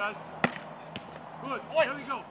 Guys, Good. Here we go.